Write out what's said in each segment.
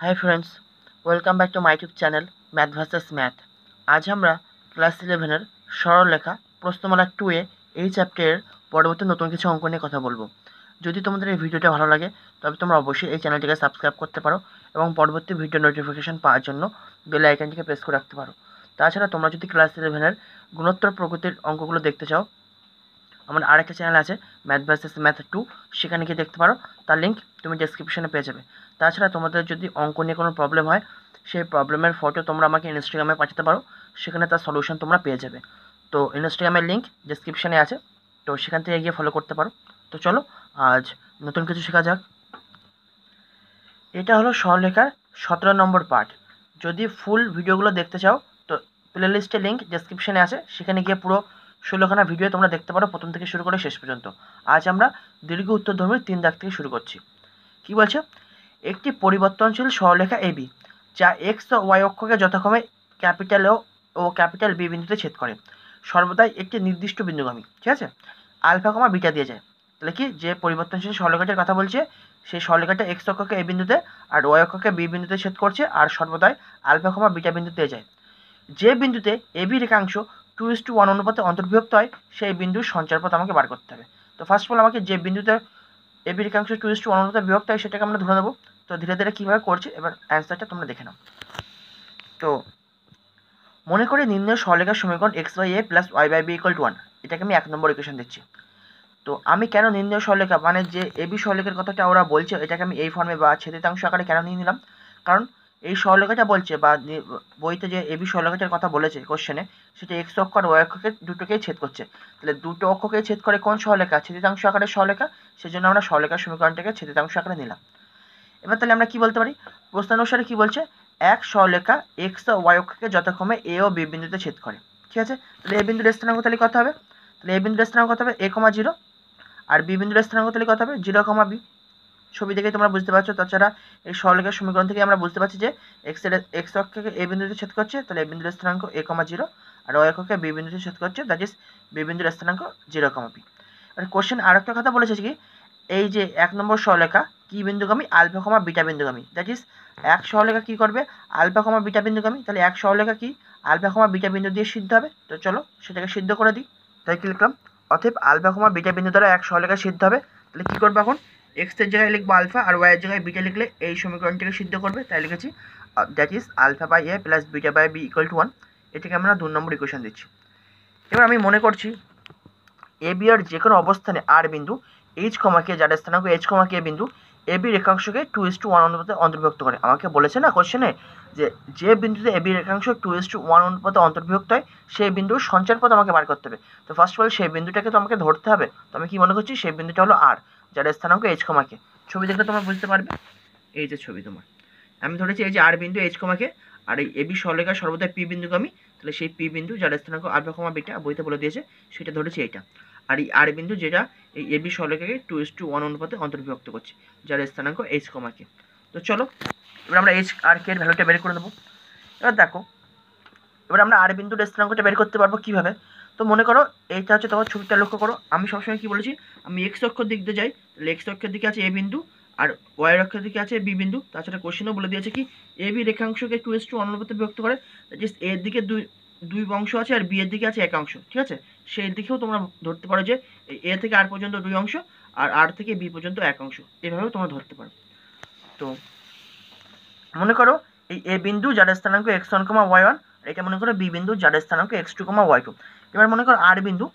Hi friends welcome back to my YouTube channel math versus math আজ আমরা class ইলেভেনের সরলরেখা প্রশ্নমালা টু এ এই চ্যাপ্টারের পরবর্তী নতুন কিছু অঙ্ক নিয়ে কথা বলব। যদি তোমাদের এই ভিডিওটা ভালো লাগে, তবে তোমরা অবশ্যই এই চ্যানেলটিকে সাবস্ক্রাইব করতে পারো এবং পরবর্তী ভিডিও নোটিফিকেশান পাওয়ার জন্য বেল আইকনটিকে প্রেস করে রাখতে পারো। তাছাড়া তোমরা যদি ক্লাস ইলেভেনের গুণোত্তর প্রকৃতির অঙ্কগুলো দেখতে চাও আমার আরেকটা চ্যানেল আছে ম্যাথ ভার্সেস ম্যাথ টু সেখানে গিয়ে দেখতে পারো। তার লিঙ্ক তুমি ডেসক্রিপশনে পেয়ে যাবে। তাছাড়া তোমাদের যদি অঙ্ক নিয়ে কোনো প্রবলেম হয়, সেই প্রবলেমের ফটো তোমরা আমাকে ইনস্টাগ্রামে পাঠাতে পারো। সেখানে তার সলিউশন তোমরা পেয়ে যাবে। তো ইনস্টাগ্রামের লিঙ্ক ডেসক্রিপশানে আছে। তো সেখান থেকে গিয়ে ফলো করতে পারো। তো চলো, আজ নতুন কিছু শেখা যাক। এটা হলো সরলেখার সতেরো নম্বর পার্ট যদি ফুল ভিডিওগুলো দেখতে চাও, তো প্লে লিস্টের লিঙ্ক ডেসক্রিপশানে আছে। সেখানে গিয়ে পুরো ষোলোখানা ভিডিও তোমরা দেখতে পারো প্রথম থেকে শুরু করে শেষ পর্যন্ত। আজ আমরা দীর্ঘ উত্তরধর্মীর তিন দাগ থেকে শুরু করছি। কি বলছে? একটি পরিবর্তনশীল সরলেখা এবি যা এক্স ও ওয়াই অক্ষকে যথাক্রমে ক্যাপিটাল ও ও ক্যাপিটাল বি বিন্দুতে ছেদ করে। সর্বদাই একটি নির্দিষ্ট বিন্দুগামী, ঠিক আছে? আলফা কমা বিটা দিয়ে যায়। তাহলে কি? যে পরিবর্তনশীল সরলেখাটার কথা বলছে, সেই সরলেখাটা এক্স অক্ষকে এ বিন্দুতে আর ওয়াই অক্ষকে বি বিন্দুতে ছেদ করছে, আর সর্বদাই আলফা কমা বিটা বিন্দুতে যায়। যে বিন্দুতে এবি রেখাংশ টু ইস টু ওয়ান অনুপাতে অন্তর্বিভক্ত হয়, সেই বিন্দুর সঞ্চারপথ আমাকে বার করতে হবে। তো ফার্স্ট অফ অল আমাকে যে বিন্দুতে এবি রেখাংশ টু ইস টু ওয়ান অনুপাতে বিভক্ত হয়, সেটাকে আমরা ধরে নেব। তো ধীরে ধীরে কীভাবে করছি, এবার অ্যান্সারটা তোমরা দেখে নাও। তো মনে করে নির্ণয় সরলেখার সমীকরণ X by A plus Y by B equal to one এটাকে আমি এক নম্বর ইকুয়েশন দিচ্ছি। তো আমি কেন নির্ণয় সরলেখা মানে যে এবি সরলেখার কথাটা ওরা বলছে, এটাকে আমি এই ফর্মে বা ছেদিতাংশ আকারে কেন নিয়ে নিলাম? কারণ এই সরলেখাটা বলছে বা বইতে যে এবি সরলেখাটার কথা বলেছে কোশ্চেনে সেটা এক্স অক্ষ আর ওয়াই অক্ষকে দুটোকেই ছেদ করছে। তাহলে দুটো অক্ষকেই ছেদ করে কোন সরলেখা ছেদিতাংশ আকারের সরলেখা সেজন্য আমরা সরলেখার সমীকরণটাকে ছেদিতাংশ আকারে নিলাম। এবার তাহলে আমরা কি বলতে পারি? প্রশ্ন অনুসারে কি বলছে? এক সরলেখা এক্স ও ওয়াই অক্ষকে যথাক্রমে এ ও বি বিন্দুতে ছেদ করে। ঠিক আছে? তাহলে এ বিন্দুর স্থানাঙ্ক তাহলে কত হবে? তাহলে এ বিন্দুর স্থানাঙ্ক কত হবে? এ কমা জিরো আর বি বিন্দুর স্থানাঙ্ক তাহলে কত হবে? জিরো কমা বি ছবি দেখে তোমরা বুঝতে পারছ। তাছাড়া এই সরলেখার সমীকরণ থেকে আমরা বুঝতে পারছি যে এক্সের এক্স অক্ষকে এ বিন্দুতে ছেদ করছে, তাহলে এ বিন্দুর স্থানাঙ্ক এ কমা জিরো আর ওয়াই অক্ষকে বি বিন্দুতে ছেদ করছে দ্যাট ইজ বি বিন্দুর স্থানাঙ্ক জিরো কমা আর কোশ্চেন আর একটা কথা বলেছে কি, এই যে এক নম্বর সরলেখা কি বিন্দুগামী? আলফা কমা বিটা বিন্দুগামী। দ্যাট ইজ এক সরলেখা কি করবে? আলফা কমা বিটা বিন্দুগামী। তাহলে এক সরলেখা কি? আলফা কমা বিটা বিন্দু দিয়ে সিদ্ধ হবে। তো চলো সেটাকে সিদ্ধ করে দিই। তাই কি লিখলাম? অতএব আলফা কমা বিটা বিন্দু দ্বারা এক সরলেখা সিদ্ধ হবে। তাহলে কি করব এখন? এক্সের জায়গায় লিখব আলফা আর ওয়াই এর জায়গায় বিটা লিখলে এই সমীকরণটিকে সিদ্ধ করবে, তাই লিখেছি that is alpha by A plus beta by B equal to one এটাকে আমরা দু নম্বর ইকুয়েশন দিচ্ছি। এবার আমি মনে করছি এ বি আর যে কোনো অবস্থানে আর বিন্দু এইচ কমাকে যার স্থানাঙ্ক এইচ কমাকে বিন্দু এ বি রেখাংশকে টু ইস টু ওয়ান অনুপাতে অন্তর্ভুক্ত করে। আমাকে বলেছে না কোশ্চেনে যে যে বিন্দুতে এ বি রেখাংশ টু ইস টু ওয়ান অনুপাতে অন্তর্ভুক্ত হয়, সেই বিন্দুর সঞ্চার পথ আমাকে বার করতে হবে। তো ফার্স্ট অফ অল সেই বিন্দুটাকে তো আমাকে ধরতে হবে। তো আমি কি মনে করছি, সেই বিন্দুটা হলো আর যার স্থানাঙ্ক এইচ কমাকে ছবি দেখলে তোমরা বুঝতে পারবে? এই যে ছবি তোমার। আমি ধরেছি এই যে আর বিন্দু এইচ কমাকে আর এই এবি সরলেখা সর্বদা পি বিন্দুকে আমি তাহলে সেই পি বিন্দু যার স্থানাঙ্ক আলফা কমা বিটা বইতে বলে দিয়েছে, সেটা ধরেছি এইটা। আর এই আর বিন্দু যেটা, এই এবি সরলেখাকে টু ইস টু ওয়ান অনুপাতে অন্তর্বিভক্ত করছে, যার স্থানাঙ্ক এইচ কমাকে তো চলো, এবার আমরা এইচ আর কে এর ভ্যালুটা বের করে নেব। এবার দেখো এবার আমরা আর বিন্দুর স্থানাঙ্কটা বের করতে পারব কীভাবে? তো মনে করো এটা হচ্ছে তোমার ছবিটা লক্ষ্য করো। আমি সবসময় কী বলেছি, আমি এক্স অক্ষর দিক দিয়ে যাই, তাহলে এক্স অক্ষের দিকে আছে এ বিন্দু আর ওয়াই অক্ষের দিকে আছে বি বিন্দু। তাছাড়া কোশ্চেনও বলে দিয়েছে কি এ বি রেখাংশকে টু এস টু অনুপাতে বিভক্ত করে জাস্ট এর দিকে দুই দুই অংশ আছে আর বি এর দিকে আছে এক অংশ, ঠিক আছে? সেই দিকেও তোমরা ধরতে পারো যে এ থেকে আর পর্যন্ত দুই অংশ আর আর থেকে বি পর্যন্ত এক অংশ, এভাবেও তোমরা ধরতে পারো। তো মনে করো, এই এ বিন্দু যার স্থানাঙ্ক X one comma Y one এটা মনে করো বি বিন্দু যার স্থানাঙ্ক X two comma Y two এবার মনে করো আর বিন্দু,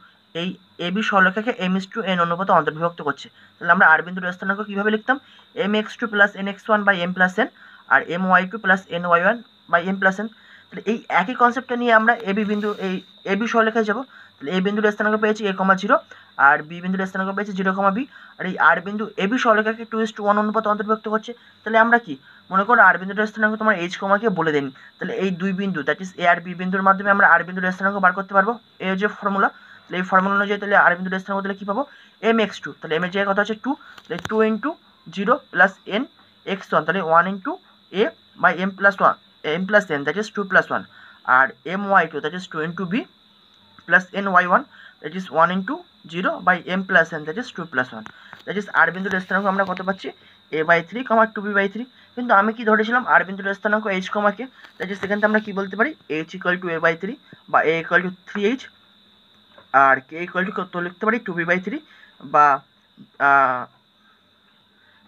এই এ বি সরলেখাকে এম এস টু এন অনুপাতে অন্তর্বিভক্ত করছে। তাহলে আমরা আর বিন্দুর স্থানাঙ্ক কীভাবে লিখতাম? M X two plus N X one by M plus N R M Y two plus N Y one by M plus N তাহলে এই একই কনসেপ্টটা নিয়ে আমরা এ বি বিন্দু, এই এ বি সরলেখায় যাব। তাহলে এ বিন্দুর স্থানাঙ্ক পেয়েছি এ কমা জিরো আর বি বিন্দুর স্থানাঙ্ক পেয়েছি জিরো কমা বি আর এই আর বিন্দু এ বি সরলেখাকে টু ইস টু ওয়ান অনুপাতে অন্তর্ভুক্ত করছে। তাহলে আমরা কি? মনে করো আর বিন্দুর স্থানাঙ্ক তোমার এইচ কমাকে বলে দিন। তাহলে এই দুই বিন্দু that is A R B বিন্দুর মাধ্যমে আমরা আর বিন্দুর স্থানাঙ্ক বার করতে পারব। এই যে ফর্মুলা তাহলে এই ফর্মুলা অনুযায়ী তাহলে আর বিন্দুর স্থানাঙ্ক তাহলে কী পাবো? এম এক্স টু তাহলে এম এর জায়গায় কথা হচ্ছে টু তাহলে two into zero plus N X one তাহলে one into A by M plus one M plus N that is two plus one R M Y two that is two into B plus N Y one that is one into zero by M plus N that is two plus one that is R বিন্দুর স্থানাঙ্ক আমরা কত পাচ্ছি? A by three comma two B by three কিন্তু আমি কি ধরেছিলাম? আর বিন্দুর স্থানাঙ্ক এইচ কমাকে তাই সেখান থেকে আমরা কি বলতে পারি? H equal to A by three বা A equal to three H R K equal to কত লিখতে পারি? টু বি বাই থ্রি বা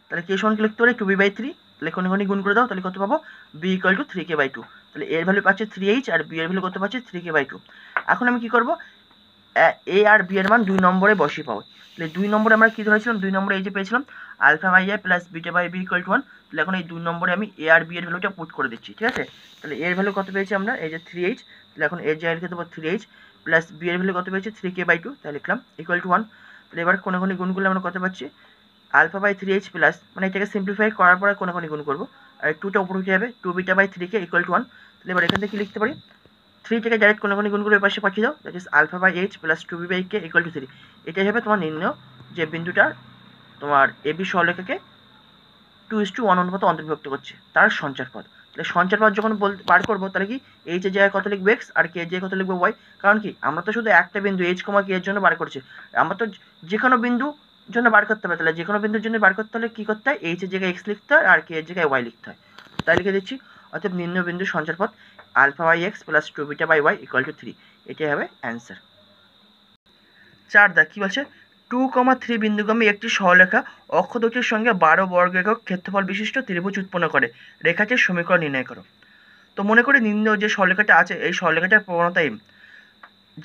তাহলে কে সমানকে লিখতে পারি? টু বি বাই থ্রি কোন কোনি গুণ করে দাও, তাহলে কত পাবো? B equal to three K by two তাহলে এর ভ্যালু পাচ্ছে থ্রি এইচ আর বি এর ভ্যালু কত পাচ্ছে? থ্রি কে বাই টু এখন আমি কি করব? এ আর বি এর মান দুই নম্বরে বসিয়ে পাবো। তাহলে দুই নম্বরে আমরা কি ধরেছিলাম? দুই নম্বরে এই যে পেয়েছিলাম, alpha by A plus beta by B equal to one তাহলে এখন এই দুই নম্বরে আমি এ আর বি এর ভ্যালুটা পুট করে দিচ্ছি, ঠিক আছে? তাহলে এর ভ্যালু কত পেয়েছি আমরা? এই যে থ্রি এইচ তাহলে এখন এর জায়গায় দেবো থ্রি এইচ প্লাস বি এর ভ্যালু কত পেয়েছি? থ্রি কে বাই টু তাহলে লিখলাম ইকুয়াল টু ওয়ান তাহলে এবার কোনো কোনো গুণ করলে আমরা কত পাচ্ছি alpha by three H plus মানে এটাকে সিম্পলিফাই করার পরে কোনো কোনো গুণ করব? আর টুটা উপরে উঠে যাবে two beta by three K equal to one তাহলে এবার এখান থেকে কি লিখতে পারি? থ্রি থেকে ডাইরেক্ট কোনো কোনো গুণ করে পাশে পাঠিয়ে দাও that is alpha by H plus two B by K equal to three এটাই হবে তোমার নির্ণয় যে বিন্দুটার তোমার এবি সরলেখাকে টু ইস টু ওয়ান অনুপাত অন্তর্ভুক্ত করছে, তার সঞ্চার পথ। তাহলে সঞ্চার পথ যখন বল বার করব, তাহলে কি এইচ এর জায়গায় কত লিখব এক্স আর কে জায়গায় কত লিখব ওয়াই কারণ কি আমরা তো শুধু একটা বিন্দু এইচ কমা কে এর জন্য বার করছি। আমরা তো যে কোনো বিন্দু জন্য বার করতে হবে, তাহলে যে কোনো বিন্দুর জন্য বার করতে হলে কী করতে হয়? এইচ এর জায়গায় এক্স লিখতে হয় আর কে এর জায়গায় ওয়াই লিখতে হয়। তাই লিখে দিচ্ছি অর্থাৎ নিম্ন বিন্দু সঞ্চার পথ alpha by X plus two beta by Y equal to three এটাই হবে অ্যান্সার চার দা, কী বলছে? টু কমা থ্রি বিন্দুগামী একটি সরলেখা অক্ষ দুটির সঙ্গে বারো বর্গ একক ক্ষেত্রফল বিশিষ্ট ত্রিভুজ উৎপন্ন করে। রেখাটির সমীকরণ নির্ণয় করো। তো মনে করি নিম্ন যে সরলেখাটা আছে, এই সরলেখাটার প্রবণতা এম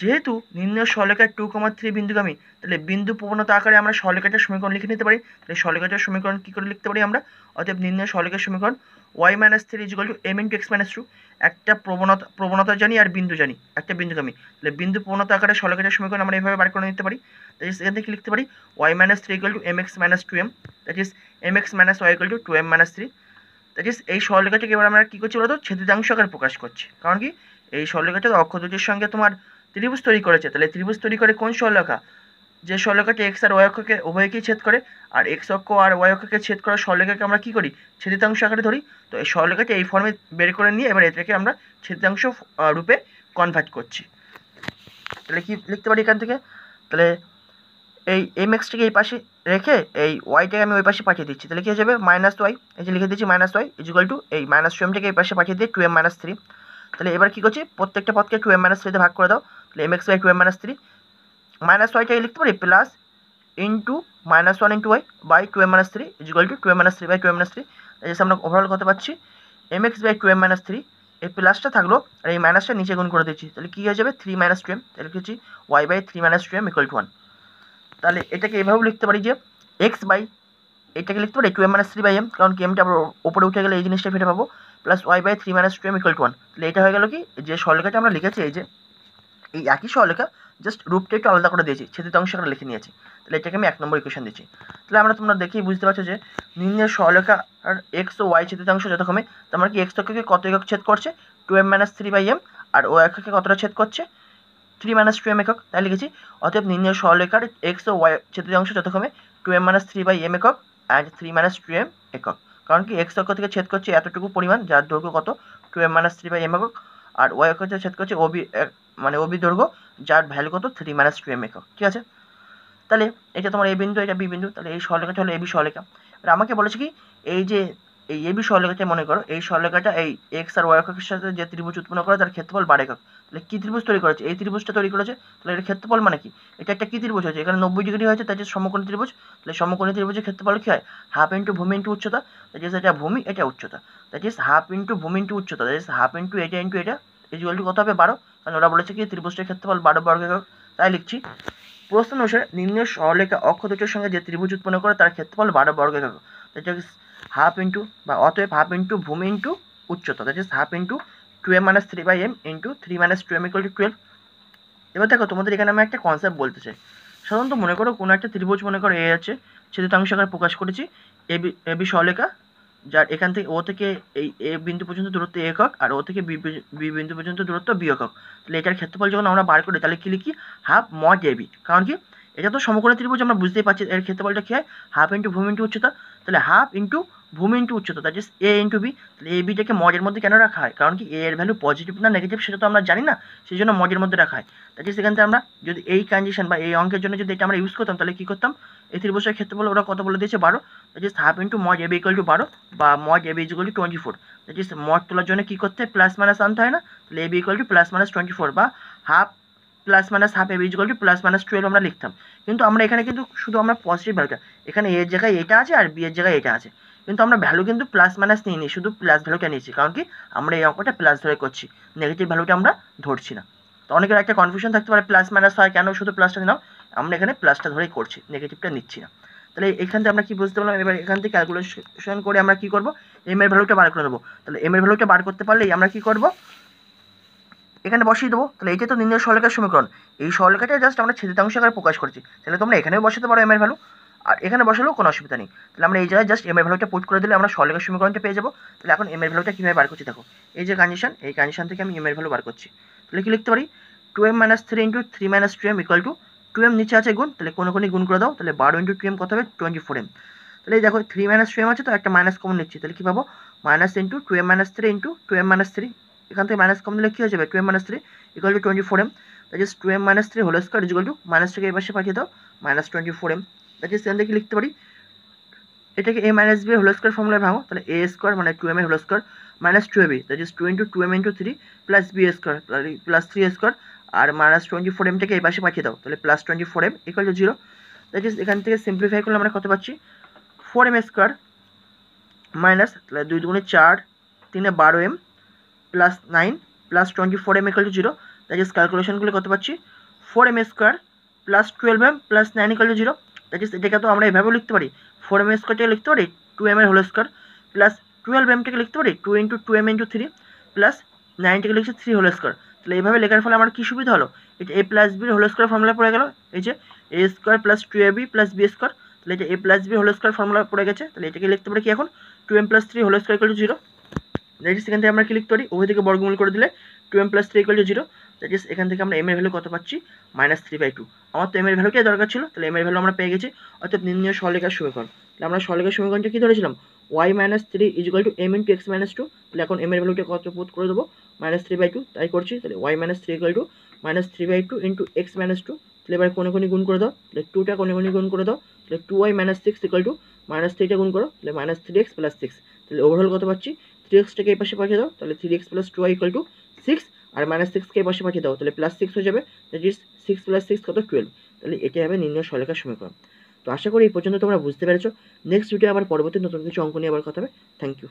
যেহেতু নিম্ন সরলেখার টু কমা থ্রি বিন্দুগামী, তাহলে বিন্দু প্রবণতা আকারে আমরা সরলেখাটার সমীকরণ লিখে নিতে পারি। তাহলে সরলেখাটার সমীকরণ কী করে লিখতে পারি আমরা? অতএব নিম্ন সরলেখার সমীকরণ Y minus three equal to M into X minus two একটা প্রবণতা প্রবণতা জানি আর বিন্দু জানি, একটা বিন্দুগামী তাহলে বিন্দু প্রবণতা আকারে সরলেখাটার সমীকরণ আমরা এইভাবে বার করে নিতে পারি। দ্যাট ইস এখান থেকে লিখতে পারি Y minus three equal to M X minus two M that is M X minus Y equal to two M minus three that is এই সরলেখাটাকে এবার আমরা কী করছি বলতো? ছেদিতাংশ আকারে প্রকাশ করছি। কারণ কি? এই সরলেখাটা অক্ষ দুটির সঙ্গে তোমার ত্রিভুজ তৈরি করেছে। তাহলে ত্রিভুজ তৈরি করে কোন সরলেখা যে সরলেখাটি এক্স আর ওয়াই অক্ষকে, উভয়কেই ছেদ করে, আর এক্স অক্ষ আর ওয়াই অক্ষকে ছেদ করা সরলেখাকে আমরা কী করি? ছেদিতাংশ আকারে ধরি। তো এই সরলেখাটি এই ফর্মে বের করে নিয়ে এবার এটাকে আমরা ছেদিতাংশ রূপে কনভার্ট করছি। তাহলে কি লিখতে পারি এখান থেকে? তাহলে এই এম এক্সটাকে এই পাশে রেখে এই ওয়াইটাকে আমি ওই পাশে পাঠিয়ে দিচ্ছি। তাহলে কী হয়ে যাবে? মাইনাস ওয়াই এই যে লিখে দিচ্ছি মাইনাস ওয়াই ইজিক্যাল টু এই মাইনাস টু এমটাকে এই পাশে পাঠিয়ে দিয়ে টু এম মাইনাস থ্রি তাহলে এবার কী করছি? প্রত্যেকটা পথকে টু এম মাইনাস থ্রিতে ভাগ করে দাও। তাহলে M X by two M minus three minus ওয়াইটাকে লিখতে পারি? Plus into minus one into Y by two M minus three equal to two M minus three by two M minus three এই আমরা overall কত পাচ্ছি M X by two M minus three এই প্লাসটা থাকল আর এই মাইনাসটা নিচে গুণ করে দিচ্ছি। তাহলে কী হয়ে যাবে? থ্রি মাইনাস টু এম তাহলে লিখেছি Y by three minus two M equal to one তাহলে এটাকে এভাবেও লিখতে পারি যে এক্স বাই এটাকে লিখতে পারি two M minus three by M কারণ কি এমটা ওপরে উঠে গেলে এই জিনিসটা ফিরে পাবো plus Y by three minus two M equal to one তাহলে এটা হয়ে গেল কি? যে সরলেখাটা আমরা লিখেছি, এই যে, এই একই সরলেখা জাস্ট রূপটা একটু আলাদা করে দিয়েছি ছেদিত অংশ করে লিখে নিয়েছি। তাহলে এটাকে আমি এক নম্বর ইকুয়েশন দিচ্ছি। তাহলে আমরা তোমরা দেখেই বুঝতে পারছ যে নিম্নের সরলেখা আর এক্স ও ওয়াই ছেদিতাংশ যথাক্রমে, তার কি এক্স অক্ষকে কত একক ছেদ করছে? Two M minus three by M আর ও এককে কতটা ছেদ করছে? থ্রি মাইনাস টু এম একক। তাই লিখেছি, অতএব নির্ণয় সরলেখার এক্স ও ওয়াই ছেদিতাংশ যথাক্রমে two M minus three by M একক and three minus two M একক। কারণ কি এক্স অক্ষ থেকে ছেদ করছে এতটুকু পরিমাণ, যার দৈর্ঘ্য কত? Two M minus three by M একক। আর ওয়াই অক্ষ ছেদ করছে ওবি মানে ওবি দৈর্ঘ্য। যার ভ্যালু কত? থ্রি মাইনাস টু এম একক। ঠিক আছে? তাহলে এটা তোমার এ বিন্দু, এটা বি বিন্দু, তাহলে এই সরলেখাটা হলো এবি সরলেখা আর আমাকে বলেছে কি, এই যে এই এবি সরলেখাটা মনে করো, এই সরলেখাটা এই এক্স আর ওয়াই অক্ষের সাথে যে ত্রিভুজ উৎপন্ন করে, তার ক্ষেত্রফল বাড়ে একক। তাহলে কী ত্রিভুজ তৈরি করেছে? এই ত্রিভুজটা তৈরি করেছে, তাহলে এর ক্ষেত্রফল মানে কি? এটা একটা কী ত্রিভুজ হয়েছে? এখানে নব্বই ডিগ্রি হয়েছে, তাই যে সমকোণী ত্রিভুজ। তাহলে সমকোণী ত্রিভুজের ক্ষেত্রফল কী হয়? হাফ ইন্টু ভূমি ইন্টু উচ্চতা। দ্যাট ইস এটা ভূমি, এটা উচ্চতা। দ্যাট ইস হাফ ইন্টু ভূমি ইন্টু উচ্চতা। দ্যাট ইস হাফ ইন্টু এটা ইন্টু এটা ইজুয়াল টু কত হবে? বারো। কারণ ওরা বলেছে কি, ত্রিভুজটার ক্ষেত্রফল বারো বর্গ তাই লিখছি। প্রশ্ন অনুসারে নিম্ন সরলেখা অক্ষ দুটোর সঙ্গে যে ত্রিভুজ উৎপন্ন করে, তার ক্ষেত্রফল বারো বর্গ একক। হাফ ইন্টু বা অতএব হাফ ইন্টু ভূমি ইন্টু উচ্চতা। That is half into two M minus three by M into three minus two M equal to twelve এবার দেখো, তোমাদের এখানে আমি একটা কনসেপ্ট বলতে চাই। সাধারণত মনে করো কোনো একটা ত্রিভুজ মনে করো এ আছে ছেদিতাংশ আকারে প্রকাশ করেছি এ বি এ বি সরলেখা যার এখান থেকে, ও থেকে এই এ বিন্দু পর্যন্ত দূরত্ব একক, আর ও থেকে বি বিন্দু পর্যন্ত দূরত্ব বি একক। তাহলে এটার ক্ষেত্রফল যখন আমরা বার করি, তাহলে কি লিখি? Half mod A B. কারণ কি? এটা তো সমকোণী ত্রিভুজ, আমরা বুঝতেই পারছি এর ক্ষেত্রফলটা কী হয়? হাফ ইন্টু ভূমি ইন্টু উচ্চতা। তাহলে হাফ ইন্টু ভূমি ইন্টু উচ্চতা that is A into B তাহলে এ বিটাকে মজের মধ্যে কেন রাখা হয়? কারণ কি এ এর ভ্যালু পজিটিভ না নেগেটিভ সেটা তো আমরা জানি না, সেই জন্য মজের মধ্যে রাখা হয়। দ্যাট ইস এখান থেকে আমরা যদি এই কন্ডিশন বা এই অঙ্কের জন্য যদি এটা আমরা ইউজ করতাম, তাহলে কী করতাম? এই ত্রিভুজের ক্ষেত্রে বলে ওরা কত বলে দিয়েছে? বারো। That is half into mod AB equal to বারো বা mod AB equal to twenty four that is mod তোলার জন্য কী করতে প্লাস মাইনাস আনতে হয় না। তাহলে AB equal to plus minus twenty four বা half plus minus half AB equal plus minus twelve আমরা লিখতাম। কিন্তু আমরা এখানে কিন্তু শুধু আমরা পজিটিভ ভ্যালুটা এখানে এর জায়গায় এটা আছে আর বি এর জায়গায় এটা আছে। কিন্তু আমরা ভ্যালু কিন্তু প্লাস মাইনাস নিয়ে নিই শুধু প্লাস ভ্যালুটা নিয়েছি। কারণ কি? আমরা এই অঙ্কটা প্লাস ধরে করছি নেগেটিভ ভ্যালুটা আমরা ধরছি না। তো অনেকের একটা কনফিউশন থাকতে পারে প্লাস মাইনাস হয় কেন শুধু প্লাসটা নিলাম আমরা এখানে প্লাসটা ধরেই করছি নেগেটিভটা নিচ্ছি না। তাহলে এখান থেকে আমরা কি বুঝতে পারলাম? এবার এখান থেকে ক্যালকুলেশন করে আমরা কি করব? এম এর ভ্যালুটা বার করে দেবো তাহলে এম এর ভ্যালুটা বার করতে পারলেই আমরা কি করব? এখানে বসিয়ে দেবো। তাহলে এইটা তো নির্ণয় সরলরেখার সমীকরণ। এই সরলরেখাটা জাস্ট আমরা ছেদিতাংশ আকারে প্রকাশ করছি। তাহলে তোমরা এখানেও বসাতে পারো এম এর ভ্যালু আর এখানে বসালেও কোনো অসুবিধা নেই। তাহলে আমরা এই জায়গায় জাস্ট এম এর ভ্যালুটা পুট করে দিলে আমরা সরলরেখার সমীকরণটা পেয়ে যাব। তাহলে এখন এম এর ভ্যালুটা কীভাবে বার করছি দেখো। এই যে কন্ডিশন এই কন্ডিশন থেকে আমি এম এর ভ্যালু বার করছি। তাহলে কি লিখতে পারি? Two M minus three into three minus two M equal to two M নিচে আছে গুণ, তাহলে কোনো কোনো গুণ করে দাও, তাহলে বারো ইন্টু টু এম কত হবে? টোয়েন্টি ফোর এম তাহলে এই দেখো থ্রি মাইনাস টু এম আছে তো, একটা মাইনাস কমন নিচ্ছি। তাহলে কী পাবো? Minus into two M minus three into two M minus three এখান থেকে মাইনাস কম দিলে কী হয়ে যাবে? Two M minus three equal to twenty four M that is two M minus three whole square equal to minus থেকে এই পাশে পাঠিয়ে দাও minus twenty four M that is এখান থেকে লিখতে পারি। এটাকে A minus B whole square ফর্মুলায় ভাঙো, তাহলে এ স্কোয়ার মানে two M A whole square minus two A B that is two into two M into three plus B square plus three square R minus twenty four এমটাকে এই পাশে পাঠিয়ে দাও, তাহলে plus twenty four M equal to zero that is এখান থেকে simplify করলে আমরা কত পাচ্ছি? ফোর এম স্কোয়ার মাইনাস তাহলে দুই দুগুণে চার, তিনে বারো M plus nine plus twenty four M equal to zero that is ক্যালকুলেশনগুলো কত পাচ্ছি? Four M square plus twelve M plus nine equal to zero that is এটাকে তো আমরা এভাবেও লিখতে পারি। ফোর এম স্কোয়ারটাকে লিখতে পারি টু এম এর হোল স্কোয়ার প্লাস টুয়েলভ এমটাকে লিখতে পারি two into two M into three plus নাইনটাকে লিখছি থ্রি হোল স্কোয়ার তাহলে এইভাবে লেখার ফলে আমার কী সুবিধা হলো? এটা এ প্লাস বির হোল স্কোয়ার ফর্মুলা পড়ে গেল, এই যে A square plus two A B plus B square তাহলে এটা A plus B whole square formula পড়ে গেছে, তাহলে এটাকে লিখতে পারি কি এখন? Two M plus three whole square zero that is এখান থেকে আমরা ক্লিক করি, উভয় থেকে বর্গমূল করে দিলে two M plus three equal to zero that is এখান থেকে আমরা এম এর ভ্যালু কত পাচ্ছি? মাইনাস থ্রি বাই টু আমার তো এম এর ভ্যালুটাই দরকার ছিল, তাহলে এম এর ভ্যালু আমরা পেয়ে গেছি। অর্থাৎ নির্ণয় সরলেখার সমীকরণ। তাহলে আমরা সরলেখার সমীকরণটা কী ধরেছিলাম? Y minus three equal to M into X minus two তাহলে এখন এম এর ভ্যালুটা কত পুট করে দেবো? মাইনাস থ্রি বাই টু তাই করছি। তাহলে Y minus three equal to minus three by two into X minus two তাহলে এবার কোনে কোনে গুণ করে দাও। তাহলে টুটা কোনে কোনে গুণ করে দাও। তাহলে two Y minus six equal to minus থ্রিটা গুণ করো। তাহলে minus three X plus six তাহলে ওভারঅল কত পাচ্ছি? থ্রি এক্সটাকে এই পাশে পাঠিয়ে দাও, তাহলে three X plus two Y equal to six R minus সিক্সকে এই পাশে পাঠিয়ে দাও, তাহলে প্লাস সিক্স হয়ে যাবে that is six plus six কত টুয়েলভ তাহলে এটাই হবে নির্ণয় সরলেখার সমীকরণ। তো আশা করি এই পর্যন্ত তোমরা বুঝতে পেরেছ। নেক্সট ভিডিও আবার পরবর্তী নতুন কিছু অঙ্ক নিয়ে আবার কথা হবে। Thank you